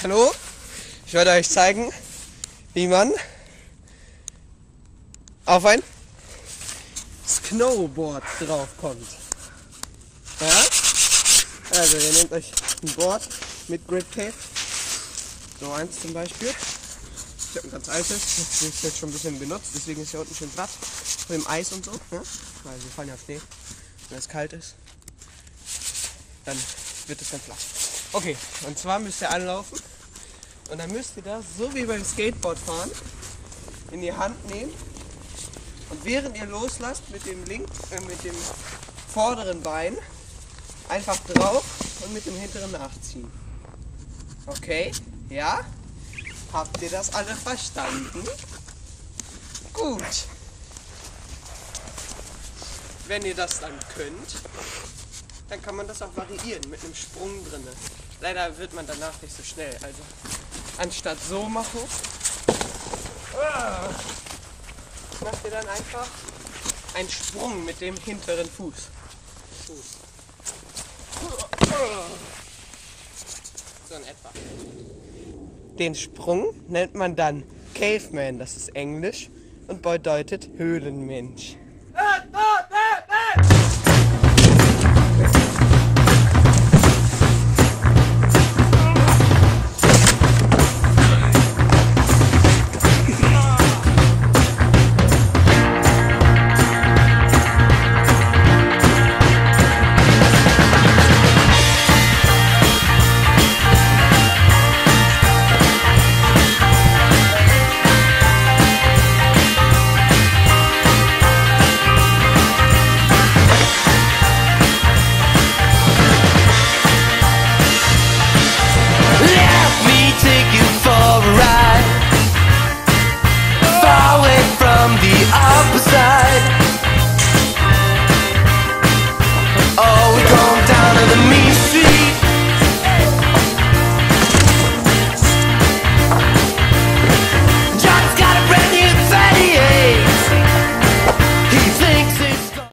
Hallo? Ich werde euch zeigen, wie man auf ein Snowboard draufkommt. Ja? Also ihr nehmt euch ein Board mit Grip Tape. So eins zum Beispiel. Ich habe ein ganz altes, das ist jetzt schon ein bisschen benutzt, deswegen ist hier unten schön glatt. Mit dem Eis und so. Ne? Weil wir fallen ja auf Schnee. Wenn es kalt ist, dann wird es ganz flach. Okay, und zwar müsst ihr anlaufen und dann müsst ihr das, so wie beim Skateboardfahren, in die Hand nehmen und während ihr loslasst mit dem link, äh, mit dem vorderen Bein einfach drauf und mit dem hinteren nachziehen. Okay? Ja? Habt ihr das alle verstanden? Gut. Wenn ihr das dann könnt, dann kann man das auch variieren mit einem Sprung drin. Leider wird man danach nicht so schnell. Also anstatt so machen, ah, macht ihr dann einfach einen Sprung mit dem hinteren Fuß. So in etwa. Den Sprung nennt man dann Caveman, das ist Englisch und bedeutet Höhlenmensch.